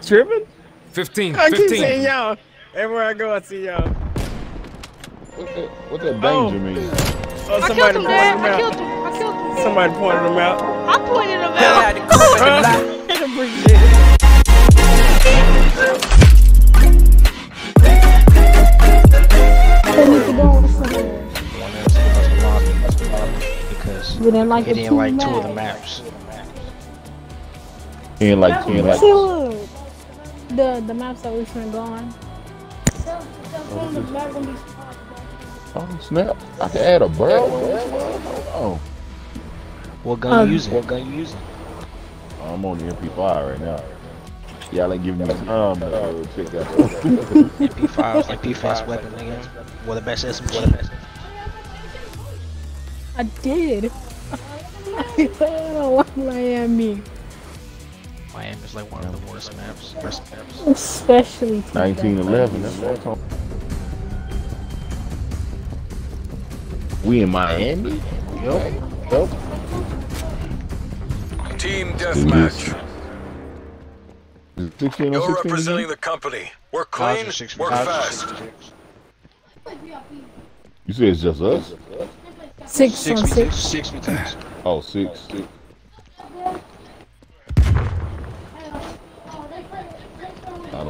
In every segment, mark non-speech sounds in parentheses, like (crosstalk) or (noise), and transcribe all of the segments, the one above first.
not tripping. 15, I keep 15. seeing y'all. Everywhere I go, I see y'all. What that, what that Oh. danger mean? Oh, I somebody killed him, pointed Dad. him I out. killed him. I killed him. Somebody pointed him out. I pointed him out. Appreciate it. To go somewhere. One of them was the lobby because We didn't like he didn't two like two of the maps. maps. didn't like, he ain't like. See, look. The the maps that we finna go on. Oh snap! I can add a barrel. Oh, What gun Um, you using? What gun you using? I'm on the MP5 right now. Y'all ain't giving me time to check that. MP5 is (laughs) like P5's weapon, nigga. What the best SMG? What the best? I did. (laughs) I don't know why Miami, Miami is like one of the worst maps. Worst maps. especially 1911. That's what I'm talking. We in Miami? Yep. Yep. Team deathmatch. 16 on You're representing the company. Work clean, How's your six- work fast. six- six- You said it's just us? Six, six on six. Six, six. Oh, six. I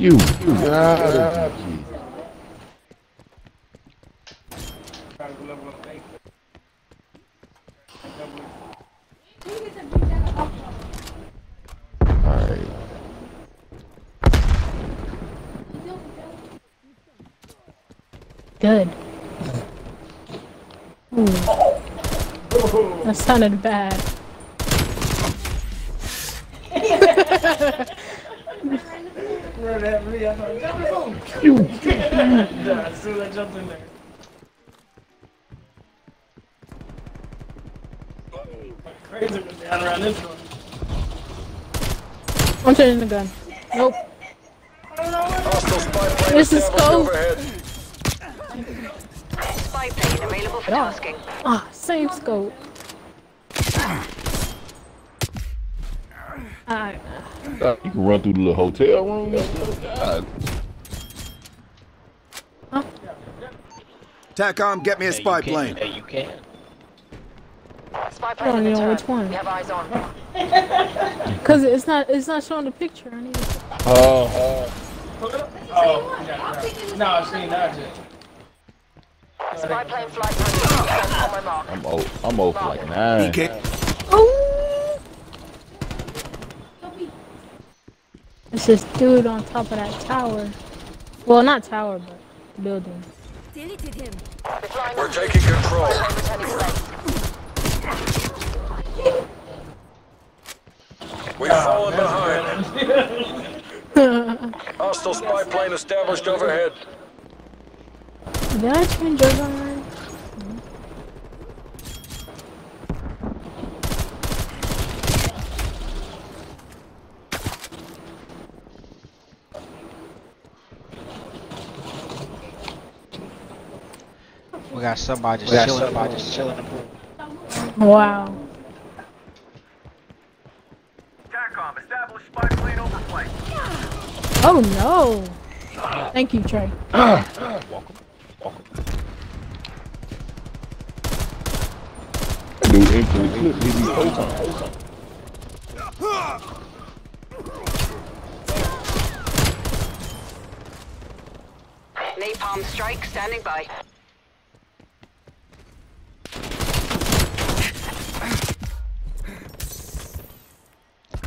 You. God. Alright. good. Ooh. That sounded bad. (laughs) I'm changing the gun. Nope. Hostile spy plane This is scope. Spy plane available for tasking. Ah, same scope. Alright. Uh, You can run through the little hotel room. and stuff. God. TACOM, get me a spy plane. Yeah, you can. Spy I plane don't know which one. We have eyes on. (laughs) Cause it's not it's not showing the picture. I need Oh, Spy plane flight ready. On my mark. I'm old. I'm old for like nine. It's this dude on top of that tower. Well, not tower, but building. Deleted him. We're taking control. We've fallen behind. (laughs) Hostile spy plane established overhead. Did I change your gun? We got somebody just chilling. Somebody just chilling the pool. Wow. TACOM, established spy plane overflight. Oh no! Thank you, Trey. Dude, instantly clipped his photon. Napalm strike standing by.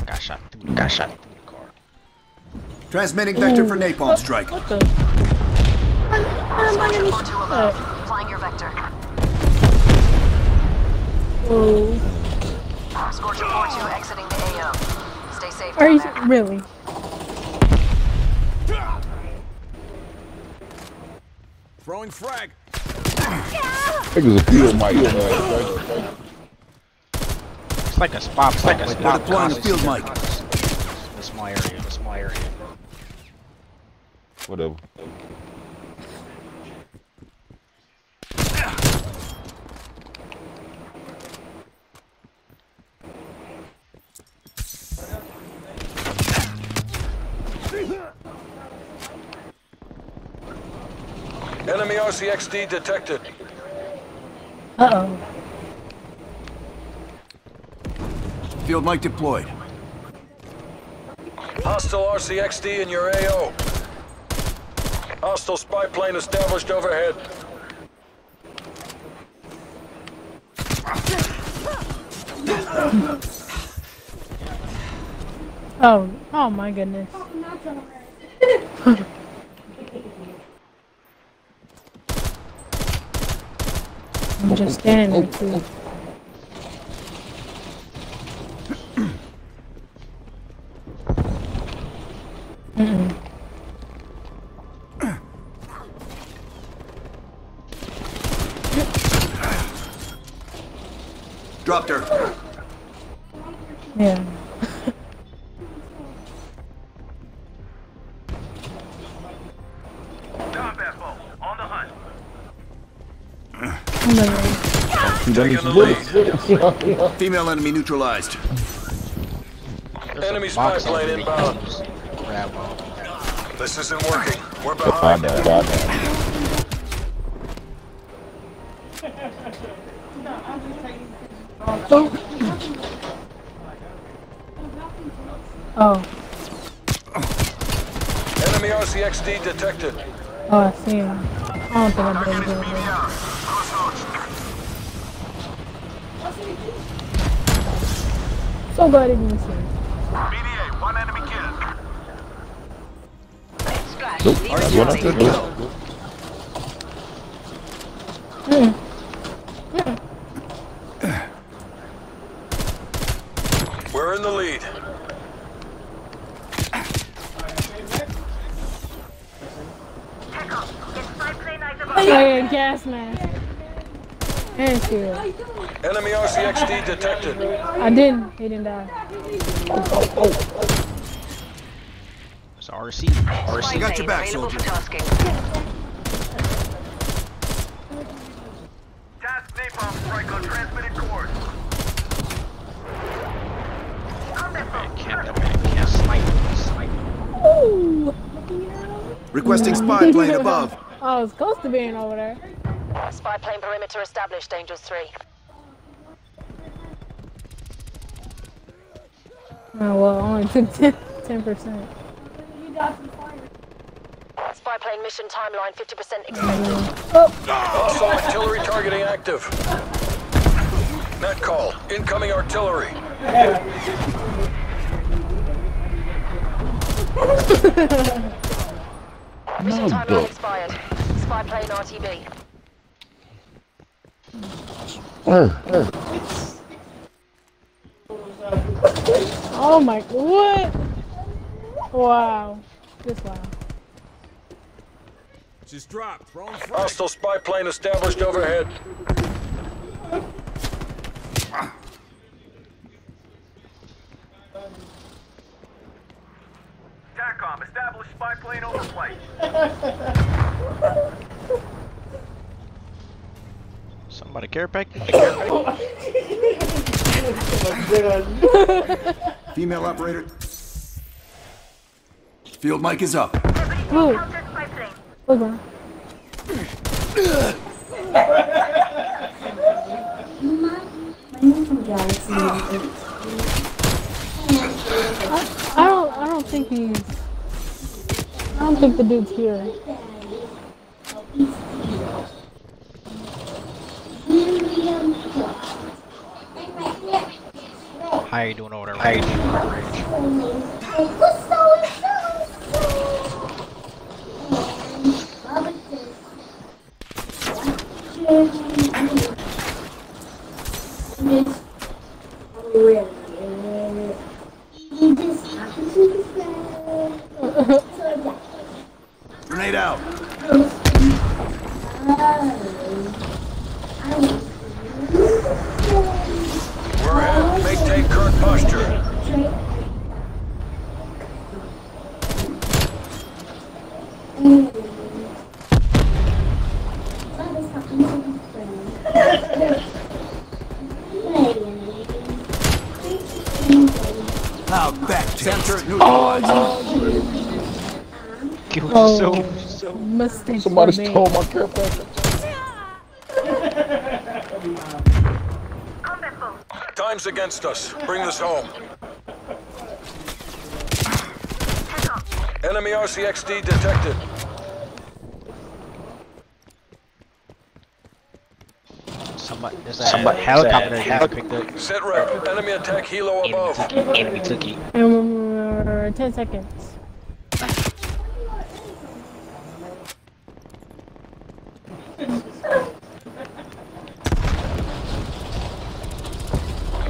Got shot. through- Got shot through the car. Transmitting vector for napalm strike. What the? How am I gonna Four two shoot above. that? Flying your vector. Oh. Scorcher 4-2 exiting the AO. safe Are you there. really? Throwing frag. I think it was a field mic. Uh, It's like a spot. It's like a spot. deploying a field mic. In a small area. In a small area. Whatever. Enemy RCXD detected. Uh oh. Field mic deployed. Hostile RCXD in your AO. Hostile spy plane established overhead. Oh, oh my goodness. (laughs) I'm just standing there too. Taking the lead. Female enemy neutralized. There's Enemy a spy box plane inbound. Just This isn't working. We're My behind. bad, my bad. oh, Enemy RCXD detected. oh, I see him. I don't think I'm doing good. So glad he didn't see me. BDA, one enemy killed. Nope. Leave That's it what I said. me. Nope. We're in the lead. Oh yeah, gas mask. And shield. Enemy RCXD detected. I didn't. He didn't die. It's RC. RC. Spy got your back, soldier. Task napalm strike on transmitted course. Can't, can't snipe. Snipe. Ooh. Requesting spy (laughs) plane above. Oh, I was close to being over there. Spy plane perimeter established, Angels 3. Oh well, only took 10 percent. Spy plane mission timeline 50% expected. Hostile artillery targeting active. Net call. Incoming artillery. (laughs) Mission timeline expired. Spy plane RTB. Oh my, what? Wow. Just wow. Just dropped. Throwing frag. Hostile spy plane established overhead. TACOM, established spy plane overflight. Somebody care pack? (laughs) (laughs) Female operator. Field mic is up. Ooh. Hold on. I, I don't. I don't think he's. I don't think the dude's here. How you doing over there? How you doing over there? Grenade out. We're ahead. Maintain current posture. Out back. Center. Neutral. You were Oh. so, so. Mistake. Somebody for me. stole my care package. Time's against us. Bring this home. Enemy RCXD detected. Somebody, there's a somebody, helicopter that has picked up. Set rep. Enemy attack helo Enemy above. took it. Enemy took it. Um, 10 seconds.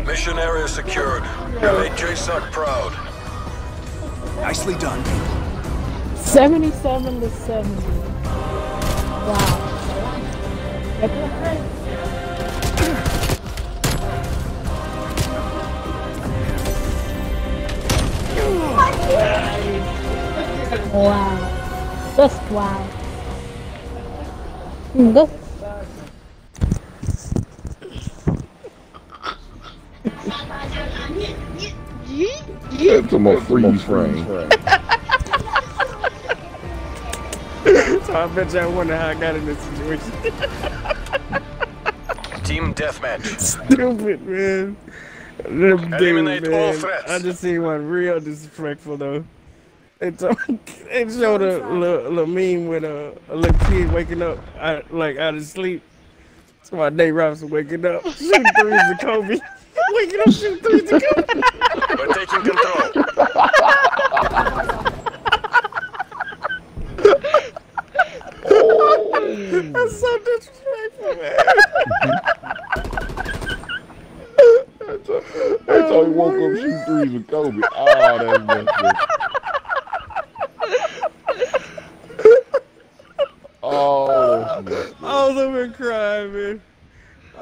Mission area secured. You made JSOC proud. Nicely done. 77 to 70. Wow. Wow. Just wow. Mm, (laughs) Go. That's my freeze frame. (laughs) So I bet y'all wonder how I got in this situation. (laughs) Team deathmatch. Stupid, man. Them dudes, Eliminate all man. threats. I just seen one real disrespectful though. They, told, they showed a little, little meme with a, a little kid waking up out, like out of sleep. It's my Dave Robinson waking up, shooting threes to Kobe. (laughs) waking up, shooting threes to Kobe. We're taking control. That's so disrespectful, man. That's how he woke up shooting threes with Kobe. Ah, oh, that's messed up. Oh, that's messed up. I was over here crying, man.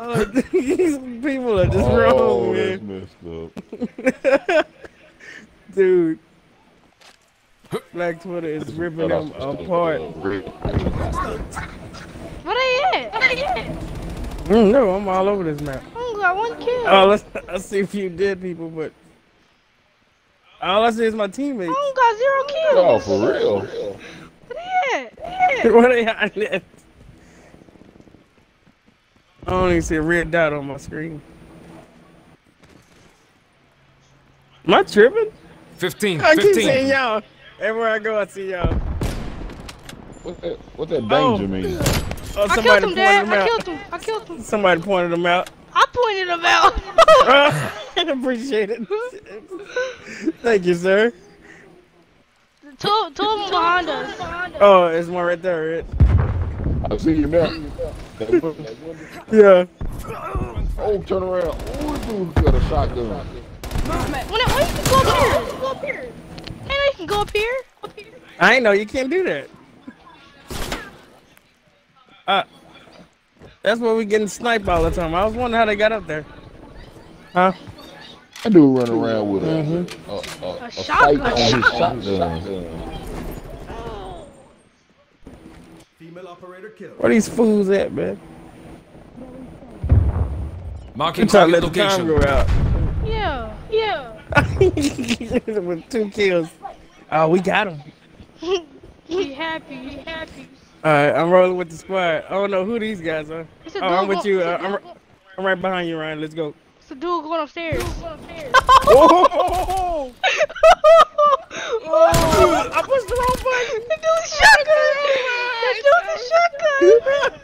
I was These people are just Oh, wrong, that's man. messed up. (laughs) Dude. Black Twitter is ripping them apart. What are you? What are you? Mm, no, I'm all over this map. I only got one kill. Oh, let's, I see a few dead people, but all I see is my teammates. I only got zero kills. Oh, for real? What are you at? Where they hiding at? (laughs) I don't even see a red dot on my screen. Am I tripping? 15, I keep 15. seeing y'all. Everywhere I go, I see y'all. What that, what that Oh. danger mean? Oh, I somebody killed him, pointed Dad. them I out. killed him. I killed him. Somebody pointed them out. I pointed him out. (laughs) I appreciate it. (laughs) Thank you, sir. two, two of them behind us. Oh, it's one right there. It. I see you now. (laughs) Yeah. Oh, turn around. Oh, this dude's got a shotgun. When, when you can go up here. Go up here. Hey, you can go up here. Up here. I know you can't do that. Uh, that's where we getting sniped all the time. I was wondering how they got up there. Huh? That dude running around with a, Mhm. a, a, a, A sight shotgun. on his shotgun. Female operator killed. Where these fools at, man? Marking You trying to target let the time location. out. Yeah. Yeah. (laughs) With two kills. Oh, we got him. (laughs) Be happy. Be happy. All right, I'm rolling with the squad. I don't know who these guys are. It's Oh, I'm with you. Uh, I'm, ri- I'm right behind you, Ryan. Let's go. It's a dude going upstairs. (laughs) Oh! Oh! I pushed the wrong button. That dude's a shotgun. That dude's a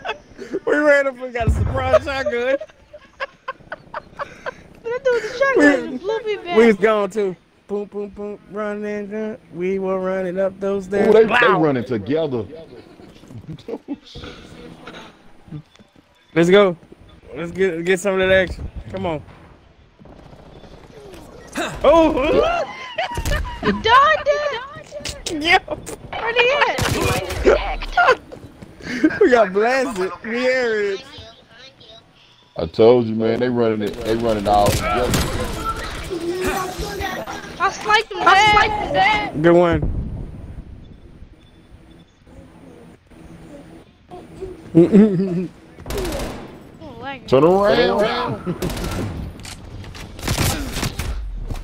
shotgun. we ran up and got a surprise shotgun. That dude's a shotgun. Just blew me back. We was gone too. Boom, boom, boom, running, gun. We were running up those stairs. Oh, they, they running together. Let's go. Let's get get some of that action. Come on. Oh! (laughs) He died there. Yeah. Where he at? Behind. We got blasted. We hear it. I told you, man. They running it. They running all together. I sniped him I sniped him. Good one. Oh, lagging. Turn around.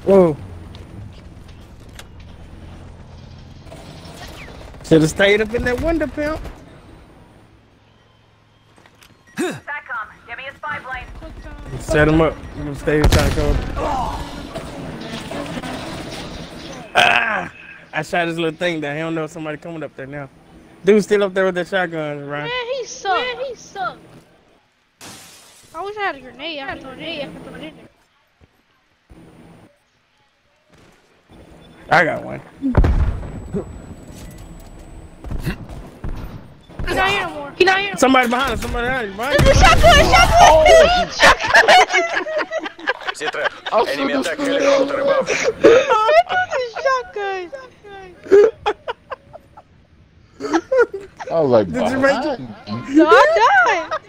Whoa. Should have stayed up in that window, pimp. SATCOM, give me a spy plane. Set him up. I'm gonna stay trying to go. Ah! I shot his little thing down. He don't know somebody coming up there now. Dude still up there with that shotgun, right? Man, he sucked. Man, he sucked. I wish I had a grenade. I had a grenade. I could throw it in there. I got one. He's not here no more. He's not here. Somebody behind us. Somebody behind us. Behind The us. shotgun! Shotgun! Ситре, enemy attack helicopter above. The shotgun! I was like, Did you make it? No, I died.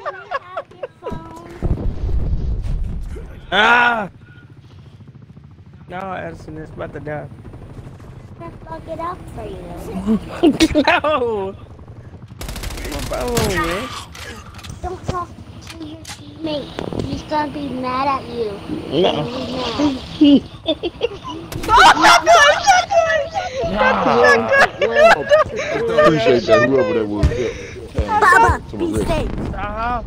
Ah! No, Addison is about to die. Look it up for you. (laughs) no! My phone, man. Don't talk to your teammate. He's gonna be mad at you. No. He's appreciate that. Whoever that was. Yeah. Baba, To be my safe. Uh-huh. Stop.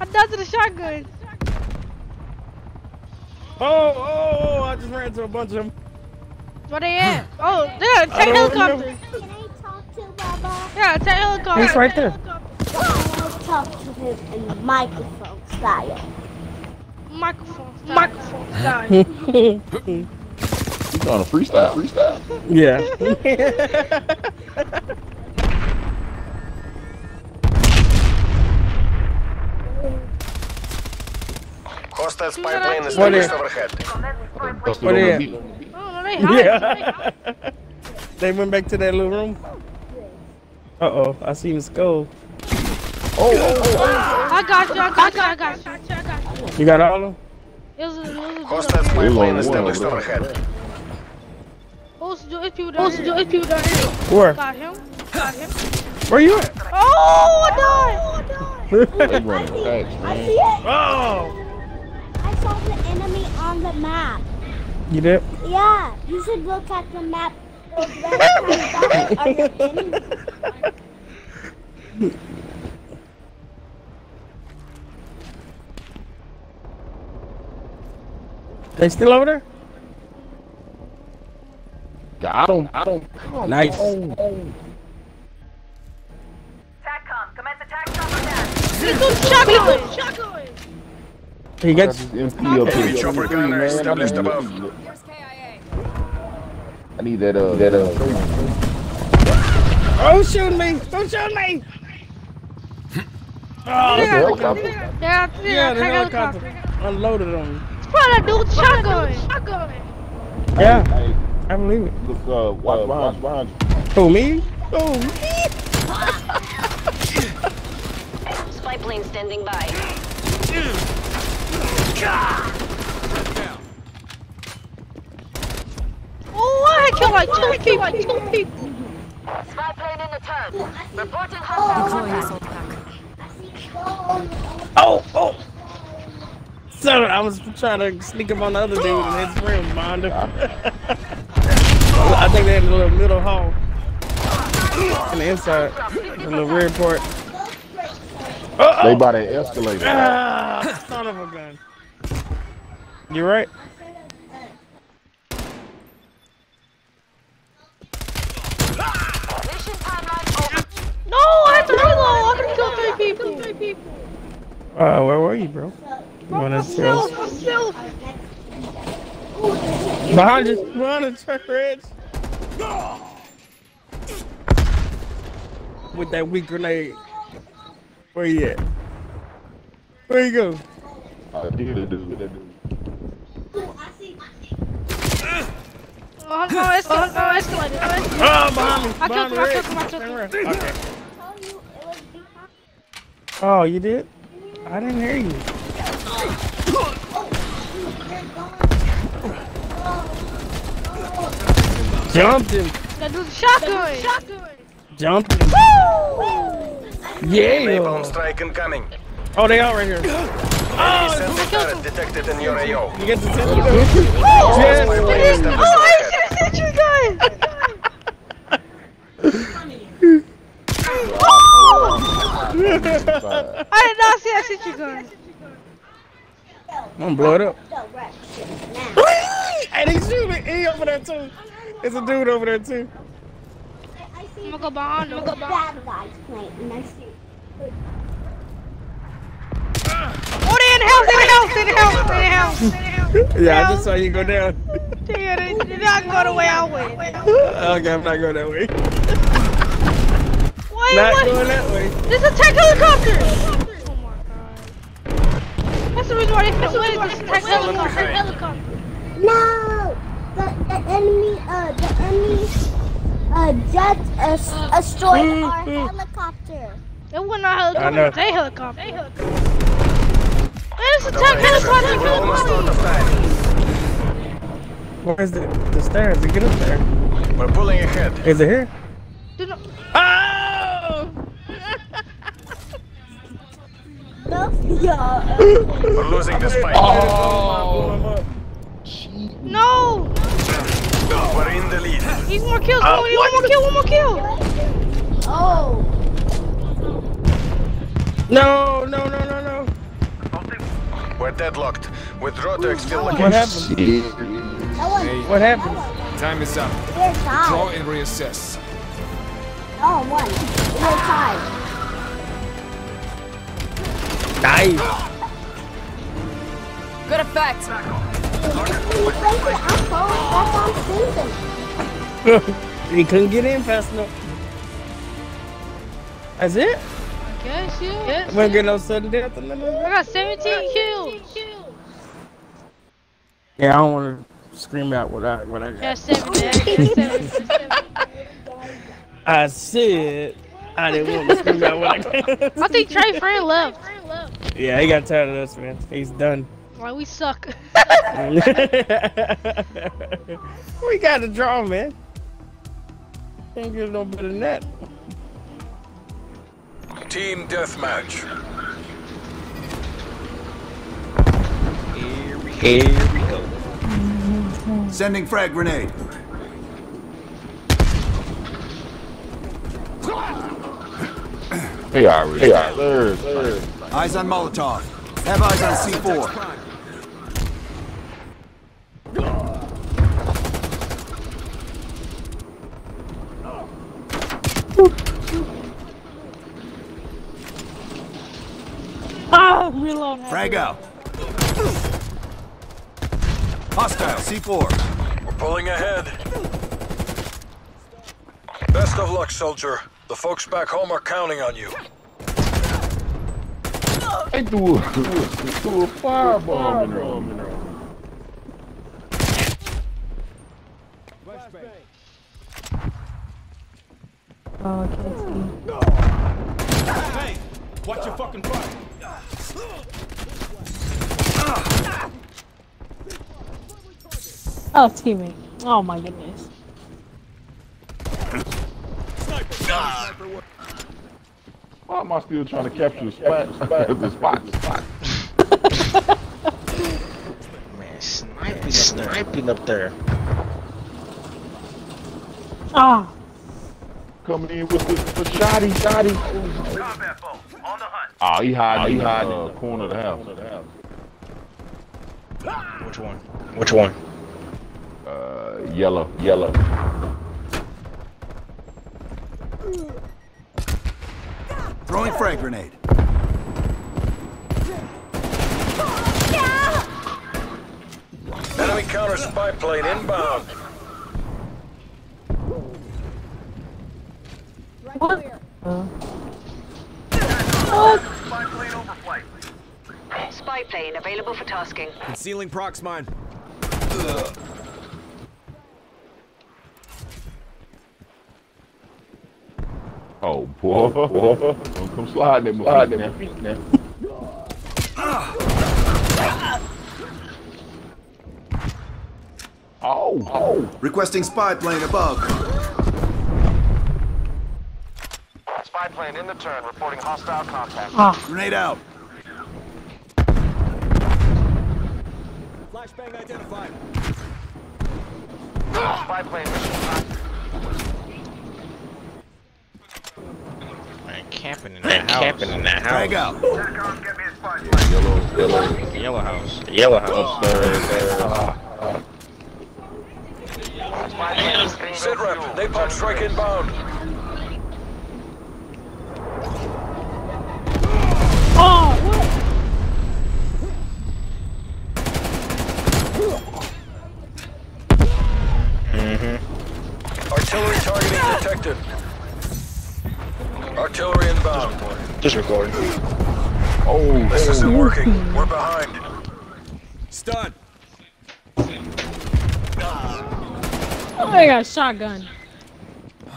I died to the shotgun. Oh, oh, oh, I just ran into a bunch of them. Where they at? Oh, there, I take don't helicopter. Can I talk Baba? Yeah, take helicopter. He's right there. I'll talk to him in microphone style. Microphone. Microphone. Die. You trying to freestyle? Freestyle. Yeah. Hostile spy plane What established overhead. Busted What on is the it? beat. Oh, they hide. yeah. they went back to that little room. Uh oh, I seen the skull. Oh! I got you. I got you. I got you. I got you. You got all of them? It was a, it was a Hostile spy We plane only established one, overhead. Supposed to do it, people down here. Supposed to do it, people down here. Where? Got him. Got him. Where you at? Oh, I died. They running facts, I man. see it. oh! I saw the enemy on the map. You did? Yeah, you should look at the map. The left hand side are the enemy. They still over there? Got him. I don't. Come Nice. on. SATCOM, commence attack chopper down. He threw the shotgun. Shotgun. He gets. MP up here. Chopper gunner established above. I need that. Uh, that. Uh. Oh, shoot me! Don't shoot me! Oh, That's a helicopter. Yeah, yeah, yeah, the helicopter helicopter. unloaded on me. It's probably that dude with shotgun. Shotgun. Yeah, Hey, I believe it. look. Uh, watch behind. you, behind. you. Who, me? Oh, me? (laughs) Spy plane standing by. (laughs) Oh, I had killed like two people. Two people. Spy plane in the turn. Reporting hostile contact. Oh, oh! So I was trying to sneak up on the other dude and his friend behind him. (laughs) I think they had a little middle hall. In the inside. In the rear part. Uh They oh! by that escalator. Ah, son of a gun. You right? Mission timeline open. No, I had to reload. I could kill three people. Uh, where were you, bro? You wanna tell us? Myself, myself. Behind you, behind the truck. With that weak grenade. Where you at? Where you go? I did it, dude. That dude. Oh, no, it's no, no, escalated. No, escalated. Oh, behind me. I killed him, I killed him, I killed him. Okay. told you it was behind. Oh, you did? I didn't hear you. Jumped him. That dude's shotgun. Shotgun. Jumped him. Yeah. Napalm strike incoming. Oh, they all right here. Enemy oh, sentry turret detected in your AO. You get the sentry gun? Spy Yes. plane established Oh, I overhead. see a sentry gun. I did not see that sentry gun. I'm gonna blow it up. Direction now. Hey, they shooting. He over there too. There's a dude over there too. I see I'm gonna go behind him. I'm gonna go behind bad guys playing, and I see. Oh, they in the house. They in the house. They in the house. They in the house. In the house. Yeah, I just saw you go down. Yeah, they did not go the way I went. (laughs) Okay, I'm not going that way. Not what? going that way. This is a tank helicopter. That's the reason why they finna win. This is helicopter. helicopter. No, the, the enemy, uh, the enemy, uh, jet, uh, s- destroyed our helicopter. It wasn't a helicopter. I know. It's a helicopter. Man, it's a tank helicopter. We're almost out of time. Where's the, the stairs to get up there? We're pulling ahead. Is it here? Dude, no- Oh! Yeah. We're losing this fight. Oh! No! We're in the lead. He's more kills. One, uh, one more kill. One more kill. Oh, No, no, no, no, no. We're deadlocked. Withdraw to exfil What happened? that one. What happened? Time is up. Draw and reassess. Oh, one. We're tied. Nice. Good effect. We played the apple. That's on season. he couldn't get in fast enough. That's it? Yes, yeah. We ain't get no sudden death or nothing. I got 17 kills. Yeah, I don't want to scream out what I what I got. That's 7, That's 7. (laughs) I said I didn't want to scream out what I got. I think Trey Friend left. Yeah, he got tired of us, man. He's done. Why we suck. (laughs) (laughs) we got to draw, man. Can't get no better than that. Team deathmatch. Here we go. Sending frag grenade. Hey, Iris. Hey, Iris. Eyes on Molotov. Have eyes on C4. Ah, reload. Frag out. Hostile C4. We're pulling ahead. Best of luck, soldier. The folks back home are counting on you. I do a, threw a firebomb in there. Oh, I can't see. Hey, watch your fucking fire. Oh, teammate. Oh my goodness. Why am I still trying to capture the spot? the spot. The spot. (laughs) (laughs) Man, sniping, sniping up there. Ah, Coming in with the, the shotty, shotty. Oh, he hiding, he hiding in the corner of the house. Which one? Which one? Uh, yellow, yellow. Throwing frag grenade. Enemy counter spy plane inbound. Spy plane available for tasking. Concealing prox Oh, boy. Don't come sliding in my feet now. Oh, oh. Requesting spy plane above. Spy plane in the turn, reporting hostile contact. Ah, Grenade out. Flashbang identified. Spy plane mission time. Man, camping in that house. Camping in that Drag out. Yellow, yellow. Yellow house. Yellow house. Upstairs. Spy plane Sit rep, napalm strike inbound. oh, what? Artillery targeting detected. Artillery inbound. Just recording. Oh, This isn't working. We're behind. Stun. Oh, I got a shotgun. (sighs)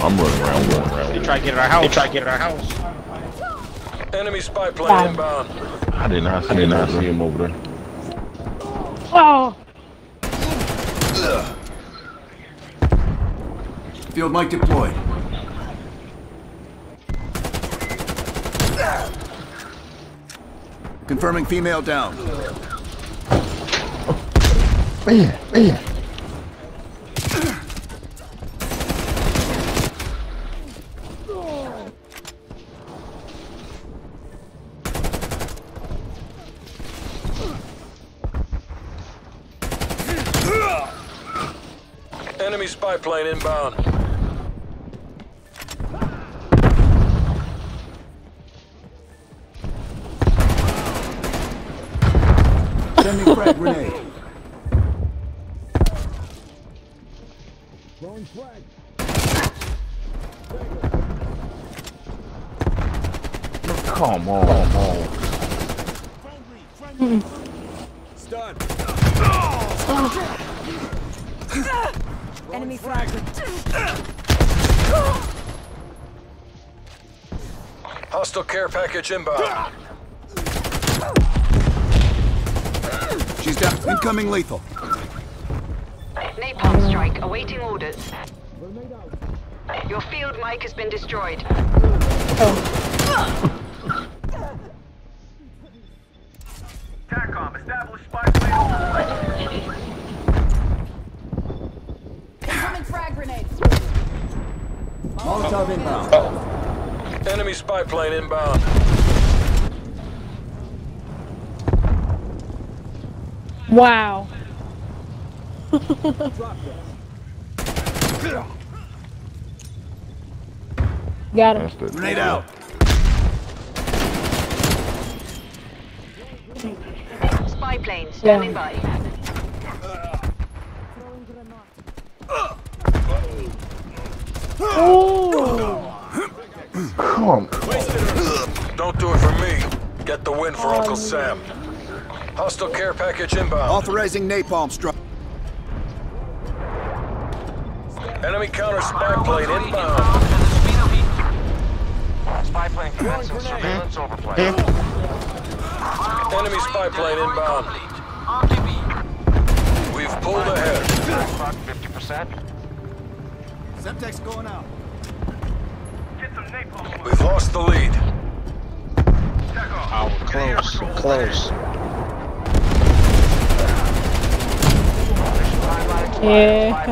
I'm running around, running around. They try to get at our house. They try to get at our house. Enemy spy plane him. inbound. I did not, I did not see him over there. Oh, Field mic deployed. Confirming female down. Man, man. Enemy spy plane inbound. Come on, come on. Stun. Enemy fragment. Hostile care package inbound. She's down. Incoming lethal. Napalm strike, awaiting orders. Your field mic has been destroyed. TACOM, establish spy plane. Incoming frag grenade. Molotov inbound. Oh. Enemy spy plane inbound. wow. (laughs) Got him. That's the Grenade out. Spy plane standing by. Come. Don't do it for me. Get the win for oh, Uncle Sam. Hostile care package inbound. Authorizing napalm strike. Enemy counter spy plane inbound. Spy plane commencing surveillance overflight. Enemy spy plane inbound. We've pulled ahead. 50%. Semtex going out. We've lost the lead. Oh, close. Close. Yeah.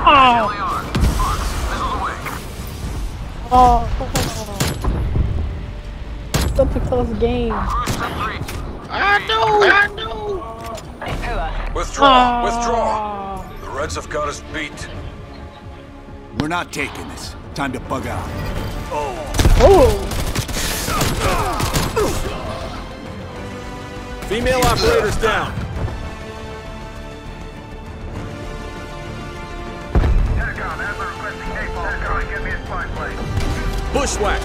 oh. Oh. Such a close game. I know. I know. Withdraw. Oh. Withdraw. The Reds have got us beat. We're not taking this. Time to bug out. Oh. Female operators down. Bushwhack.